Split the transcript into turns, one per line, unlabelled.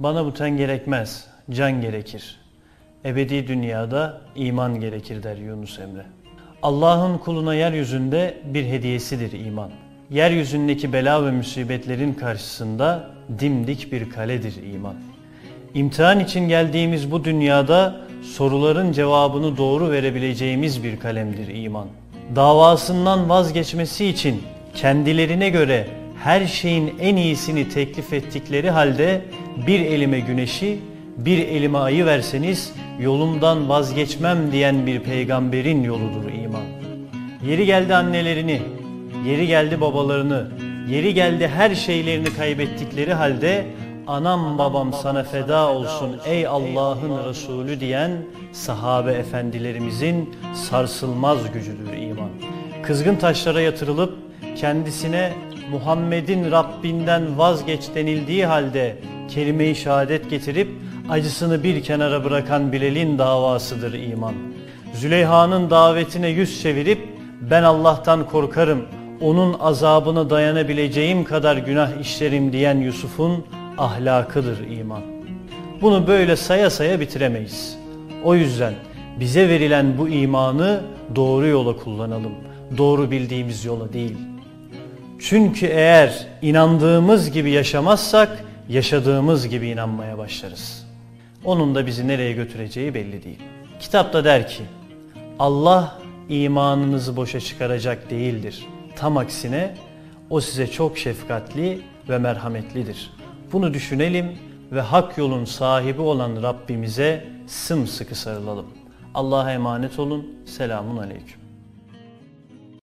Bana bu ten gerekmez, can gerekir. Ebedi dünyada iman gerekir der Yunus Emre. Allah'ın kuluna yeryüzünde bir hediyesidir iman. Yeryüzündeki bela ve musibetlerin karşısında dimdik bir kaledir iman. İmtihan için geldiğimiz bu dünyada soruların cevabını doğru verebileceğimiz bir kalemdir iman. Davasından vazgeçmesi için kendilerine göre her şeyin en iyisini teklif ettikleri halde bir elime güneşi, bir elime ayı verseniz yolumdan vazgeçmem diyen bir peygamberin yoludur iman. Yeri geldi annelerini, yeri geldi babalarını, yeri geldi her şeylerini kaybettikleri halde anam babam sana feda olsun ey Allah'ın Resulü diyen sahabe efendilerimizin sarsılmaz gücüdür iman. Kızgın taşlara yatırılıp kendisine Muhammed'in Rabbinden vazgeç denildiği halde kelime-i şehadet getirip acısını bir kenara bırakan Bilal'in davasıdır iman. Züleyha'nın davetine yüz çevirip ben Allah'tan korkarım, onun azabına dayanabileceğim kadar günah işlerim diyen Yusuf'un ahlakıdır iman. Bunu böyle saya saya bitiremeyiz. O yüzden bize verilen bu imanı doğru yola kullanalım. Doğru bildiğimiz yola değil. Çünkü eğer inandığımız gibi yaşamazsak yaşadığımız gibi inanmaya başlarız. Onun da bizi nereye götüreceği belli değil. Kitapta der ki Allah imanınızı boşa çıkaracak değildir. Tam aksine o size çok şefkatli ve merhametlidir. Bunu düşünelim ve hak yolun sahibi olan Rabbimize sımsıkı sarılalım. Allah'a emanet olun. Selamun Aleyküm.